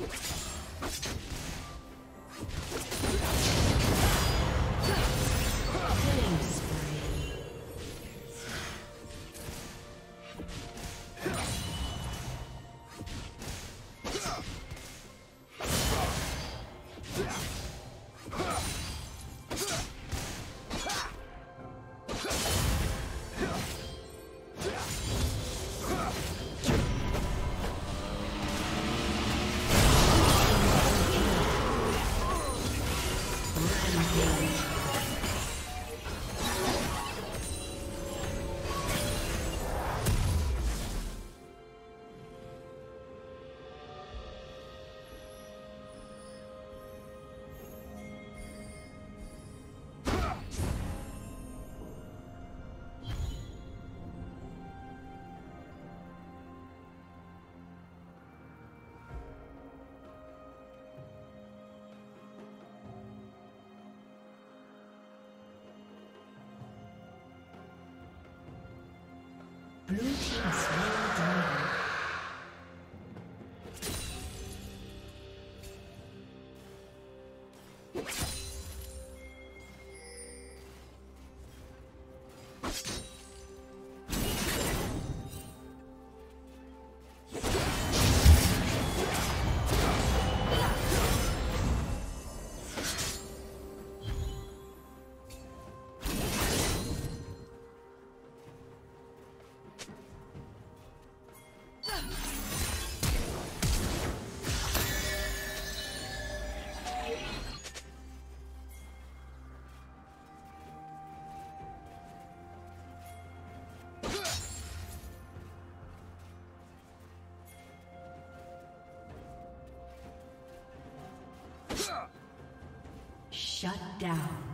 you Shut down.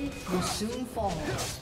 Will soon fall.